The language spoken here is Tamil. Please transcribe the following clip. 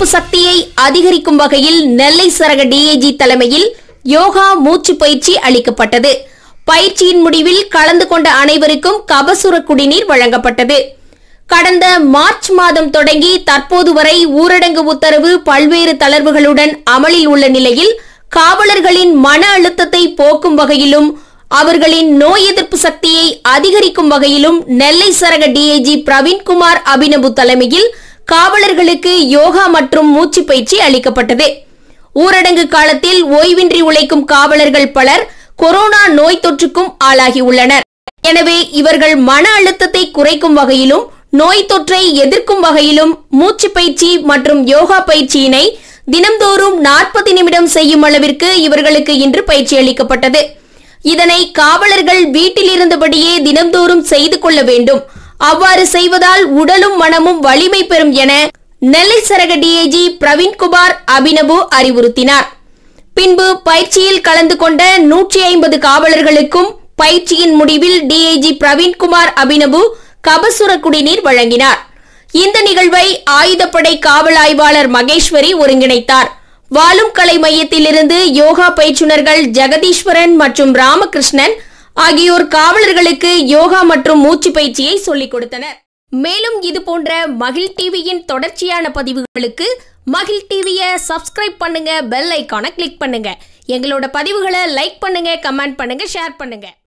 எதிர்ப்பு சக்தியை அதிகரிக்கும் வகையில் நெல்லை சரக டிஏஜி தலைமையில் யோகா மூச்சு பயிற்சி அளிக்கப்பட்டது. பயிற்சியின் முடிவில் கலந்து கொண்ட அனைவருக்கும் கபசுர குடிநீர் வழங்கப்பட்டது. கடந்த மார்ச் மாதம் தொடங்கி தற்போது வரை ஊரடங்கு உத்தரவு பல்வேறு தளர்வுகளுடன் அமலில் உள்ள நிலையில் காவலர்களின் மன அழுத்தத்தை போக்கும் வகையிலும் அவர்களின் நோய் எதிர்ப்பு சக்தியை அதிகரிக்கும் வகையிலும் நெல்லை சரக டிஐஜி பிரவீன்குமார் அபினவு தலைமையில் காவலர்களுக்கு யோகா மற்றும் மூச்சு பயிற்சி அளிக்கப்பட்டது. ஊரடங்கு காலத்தில் ஓய்வின்றி உழைக்கும் காவலர்கள் பலர் கொரோனா நோய் தொற்றுக்கும் ஆளாகியுள்ளனர் எனவே இவர்கள் மன அழுத்தத்தை குறைக்கும் வகையிலும் நோய் தொற்றை எதிர்க்கும் வகையிலும் மூச்சு பயிற்சி மற்றும் யோகா பயிற்சியினை தினம்தோறும் நாற்பது நிமிடம் செய்யும் அளவிற்கு இவர்களுக்கு இன்று பயிற்சி அளிக்கப்பட்டது. இதனை காவலர்கள் வீட்டில் இருந்தபடியே தினம்தோறும் செய்து கொள்ள வேண்டும். அவ்வாறு செய்வதால் உடலும் மனமும் வலிமை பெறும் என நெல்லை சரக டிஐஜி பிரவீன்குமார் அபினவு அறிவுறுத்தினார். பின்பு பயிற்சியில் கலந்து கொண்ட நூற்றி ஐம்பது காவலர்களுக்கும் பயிற்சியின் முடிவில் டிஐஜி பிரவீன்குமார் அபினவு கபசுர குடிநீர் வழங்கினார். இந்த நிகழ்வை ஆயுதப்படை காவல் ஆய்வாளர் மகேஸ்வரி ஒருங்கிணைத்தார். வாழும் கலை மையத்திலிருந்து யோகா பயிற்றுநர்கள் ஜெகதீஸ்வரன் மற்றும் ராமகிருஷ்ணன் ஆகியோர் காவலர்களுக்கு யோகா மற்றும் மூச்சு பயிற்சியை சொல்லிக் கொடுத்தனர். மேலும் இது போன்ற மகிழ் டிவியின் தொடர்ச்சியான பதிவுகளுக்கு மகிழ் டிவியை சப்ஸ்கிரைப் பண்ணுங்க பெல் ஐக்கானை கிளிக் பண்ணுங்க. எங்களோட பதிவுகளை லைக் பண்ணுங்க கமெண்ட் பண்ணுங்க ஷேர் பண்ணுங்க.